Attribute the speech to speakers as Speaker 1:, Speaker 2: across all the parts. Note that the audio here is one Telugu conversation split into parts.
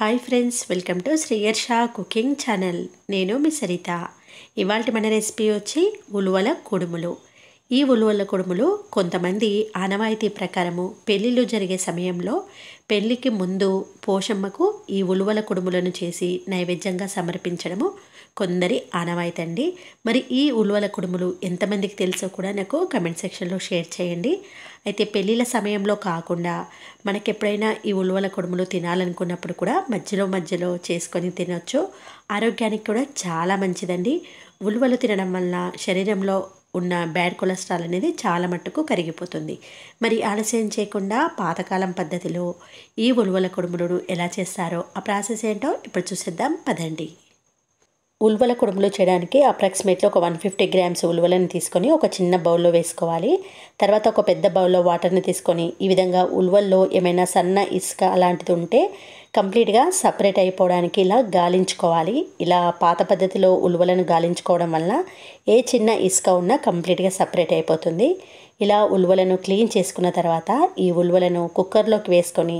Speaker 1: హాయ్ ఫ్రెండ్స్ వెల్కమ్ టు శ్రీయర్ షా కుకింగ్ ఛానల్. నేను మీ సరిత. ఇవాళ మన రెసిపీ వచ్చి ఉలువల కుడుములు. ఈ ఉలువల కుడుములు కొంతమంది ఆనవాయితీ ప్రకారము పెళ్ళిళ్ళు జరిగే సమయంలో పెళ్ళికి ముందు పోషమ్మకు ఈ ఉలువల కుడుములను చేసి నైవేద్యంగా సమర్పించడము కొందరి ఆనవాయితీ అండి. మరి ఈ ఉలువల కుడుములు ఎంతమందికి తెలుసో కూడా నాకు కమెంట్ సెక్షన్లో షేర్ చేయండి. అయితే పెళ్ళిళ్ళ సమయంలో కాకుండా మనకి ఎప్పుడైనా ఈ ఉలువల కుడుములు తినాలనుకున్నప్పుడు కూడా మధ్యలో మధ్యలో చేసుకొని తినొచ్చు. ఆరోగ్యానికి కూడా చాలా మంచిదండి. ఉలువలు తినడం వలన శరీరంలో ఉన్న బ్యాడ్ కొలెస్ట్రాల్ అనేది చాలా మట్టుకు కరిగిపోతుంది. మరి ఆలస్యం చేయకుండా పాతకాలం పద్ధతిలో ఈ ఉలువల కుడుములను ఎలా చేస్తారో ఆ ప్రాసెస్ ఏంటో ఇప్పుడు చూసేద్దాం. పదండి. ఉలువల కుడుములు చేయడానికి అప్రాక్సిమేట్లీ ఒక వన్ ఫిఫ్టీ గ్రామ్స్ ఉలువలను తీసుకొని ఒక చిన్న బౌల్లో వేసుకోవాలి. తర్వాత ఒక పెద్ద బౌల్లో వాటర్ని తీసుకొని ఈ విధంగా ఉలువల్లో ఏమైనా సన్న ఇసుక అలాంటిది ఉంటే కంప్లీట్గా సపరేట్ అయిపోవడానికి ఇలా గాలించుకోవాలి. ఇలా పాత పద్ధతిలో ఉలువలను గాలించుకోవడం వల్ల ఏ చిన్న ఇసుక ఉన్నా కంప్లీట్గా సపరేట్ అయిపోతుంది. ఇలా ఉలువలను క్లీన్ చేసుకున్న తర్వాత ఈ ఉలువలను కుక్కర్లోకి వేసుకొని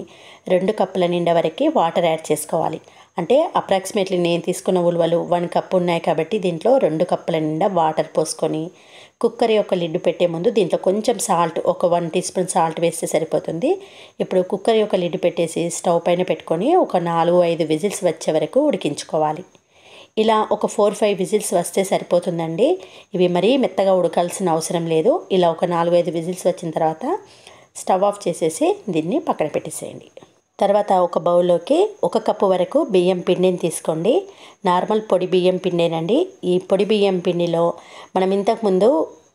Speaker 1: రెండు కప్పుల నిండా వరకు వాటర్ యాడ్ చేసుకోవాలి. అంటే అప్రాక్సిమేట్లీ నేను తీసుకున్న ఉలువలు వన్ కప్ ఉన్నాయి కాబట్టి దీంట్లో రెండు కప్పుల నిండా వాటర్ పోసుకొని కుక్కర్ యొక్క లిడ్ పెట్టే ముందు దీంట్లో కొంచెం సాల్ట్ ఒక వన్ టీ స్పూన్ సాల్ట్ వేస్తే సరిపోతుంది. ఇప్పుడు కుక్కర్ యొక్క లిడ్ పెట్టేసి స్టవ్ పైన పెట్టుకొని ఒక నాలుగు ఐదు విజిల్స్ వచ్చే వరకు ఉడికించుకోవాలి. ఇలా ఒక ఫోర్ ఫైవ్ విజిల్స్ వస్తే సరిపోతుందండి. ఇవి మరీ మెత్తగా ఉడకాల్సిన అవసరం లేదు. ఇలా ఒక నాలుగు ఐదు విజిల్స్ వచ్చిన తర్వాత స్టవ్ ఆఫ్ చేసేసి దీన్ని పక్కన పెట్టేసేయండి. తర్వాత ఒక బౌల్లోకి ఒక కప్పు వరకు బియ్యం పిండిని తీసుకోండి. నార్మల్ పొడి బియ్యం పిండేనండి. ఈ పొడి బియ్యం పిండిలో మనం ఇంతకుముందు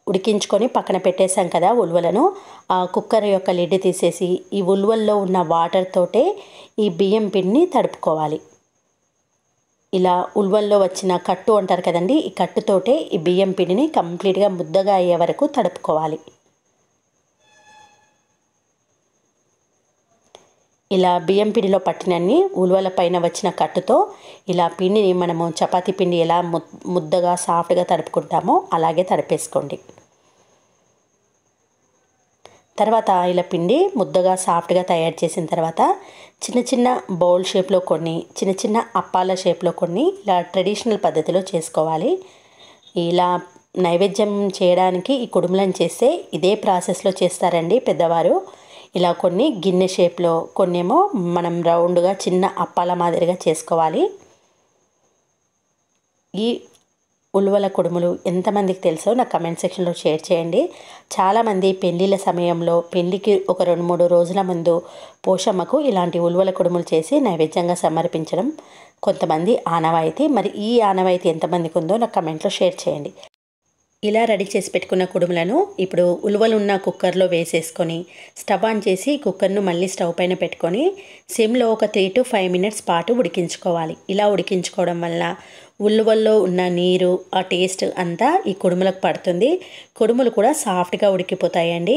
Speaker 1: ఉడికించుకొని పక్కన పెట్టేశాం కదా ఉలువలను. ఆ కుక్కర్ యొక్క లిడ్ తీసేసి ఈ ఉలువల్లో ఉన్న వాటర్ తోటే ఈ బియ్యం పిండిని తడుపుకోవాలి. ఇలా ఉల్వల్లో వచ్చిన కట్టు అంటారు కదండి ఈ కట్టుతోటే ఈ బియ్యం పిండిని కంప్లీట్గా ముద్దగా అయ్యే వరకు తడుపుకోవాలి. ఇలా బియ్యం పిండిలో పట్టినన్ని ఉలువల పైన వచ్చిన కట్టుతో ఇలా పిండిని మనము చపాతీ పిండి ఎలా ముద్దగా సాఫ్ట్గా తడుపుకుంటామో అలాగే తడిపేసుకోండి. తర్వాత ఇలా పిండి ముద్దగా సాఫ్ట్గా తయారు చేసిన తర్వాత చిన్న చిన్న బౌల్ షేప్లో కొన్ని చిన్న చిన్న అప్పాల షేప్లో కొన్ని ఇలా ట్రెడిషనల్ పద్ధతిలో చేసుకోవాలి. ఇలా నైవేద్యం చేయడానికి ఈ కుడుములను చేస్తే ఇదే ప్రాసెస్లో చేస్తారండి పెద్దవారు. ఇలా కొన్ని గిన్నె షేప్లో కొన్నేమో మనం రౌండ్గా చిన్న అప్పాల మాదిరిగా చేసుకోవాలి. ఈ ఉలువల కుడుములు ఎంతమందికి తెలుసో నా కమెంట్ సెక్షన్లో షేర్ చేయండి. చాలామంది పెళ్ళిళ్ళ సమయంలో పెళ్ళికి ఒక రెండు మూడు రోజుల ముందు పోషమ్మకు ఇలాంటి ఉలువల కుడుములు చేసి నైవేద్యంగా సమర్పించడం కొంతమంది ఆనవాయితీ. మరి ఈ ఆనవాయితీ ఎంతమందికి ఉందో నా కమెంట్లో షేర్ చేయండి. ఇలా రెడీ చేసి పెట్టుకున్న కుడుములను ఇప్పుడు ఉలువలున్న కుక్కర్లో వేసేసుకొని స్టవ్ ఆన్ చేసి కుక్కర్ను మళ్ళీ స్టవ్ పైన పెట్టుకొని సిమ్లో ఒక త్రీ టు ఫైవ్ మినిట్స్ పాటు ఉడికించుకోవాలి. ఇలా ఉడికించుకోవడం వల్ల ఉల్లువల్లో ఉన్న నీరు ఆ టేస్ట్ అంతా ఈ కుడుములకు పడుతుంది. కుడుములు కూడా సాఫ్ట్గా ఉడికిపోతాయండి.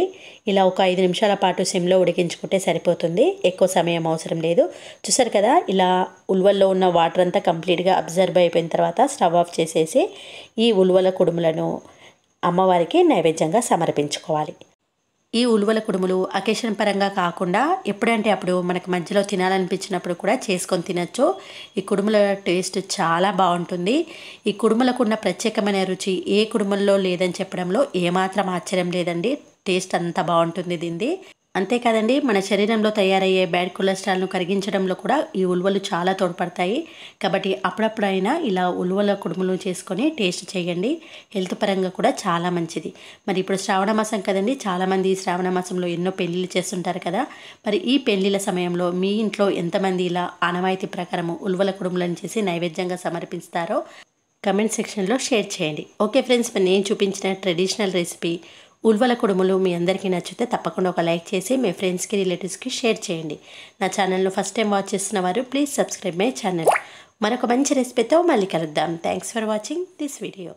Speaker 1: ఇలా ఒక ఐదు నిమిషాల పాటు సిమ్లో ఉడికించుకుంటే సరిపోతుంది. ఎక్కువ సమయం అవసరం లేదు. చూసారు కదా ఇలా ఉల్వల్లో ఉన్న వాటర్ అంతా కంప్లీట్గా అబ్జర్వ్ అయిపోయిన తర్వాత స్టవ్ ఆఫ్ చేసేసి ఈ ఉల్వల కుడుములను అమ్మవారికి నైవేద్యంగా సమర్పించుకోవాలి. ఈ ఉలువల కుడుములు అకేషన్ పరంగా కాకుండా ఎప్పుడంటే అప్పుడు మనకు మధ్యలో తినాలనిపించినప్పుడు కూడా చేసుకొని తినచ్చు. ఈ కుడుముల టేస్ట్ చాలా బాగుంటుంది. ఈ కుడుములకు ఉన్న ప్రత్యేకమైన రుచి ఏ కుడుముల్లో లేదని చెప్పడంలో ఏమాత్రం ఆశ్చర్యం లేదండి. టేస్ట్ అంత బాగుంటుంది దీనిది. అంతేకాదండి మన శరీరంలో తయారయ్యే బ్యాడ్ కొలెస్ట్రాల్ను కరిగించడంలో కూడా ఈ ఉలువలు చాలా తోడ్పడతాయి. కాబట్టి అప్పుడప్పుడైనా ఇలా ఉలువల కుడుములు చేసుకొని టేస్ట్ చేయండి. హెల్త్ పరంగా కూడా చాలా మంచిది. మరి ఇప్పుడు శ్రావణ మాసం కదండి చాలామంది శ్రావణ మాసంలో ఎన్నో పెళ్ళిళ్ళు చేస్తుంటారు కదా. మరి ఈ పెళ్ళిళ్ళ సమయంలో మీ ఇంట్లో ఎంతమంది ఇలా ఆనవాయితీ ప్రకారం ఉలువల కుడుములను చేసి నైవేద్యంగా సమర్పిస్తారో కమెంట్ సెక్షన్లో షేర్ చేయండి. ఓకే ఫ్రెండ్స్ నేను చూపించిన ట్రెడిషనల్ రెసిపీ ఉల్వల కుడుములు మీ అందరికీ నచ్చితే తప్పకుండా ఒక లైక్ చేసి మీ ఫ్రెండ్స్కి రిలేటివ్స్కి షేర్ చేయండి. నా ఛానల్ను ఫస్ట్ టైం వాచ్ చేస్తున్న వారు ప్లీజ్ సబ్స్క్రైబ్ మై ఛానల్. మరొక మంచి రెసిపీతో మళ్ళీ కలుద్దాం. Thanks for watching this video.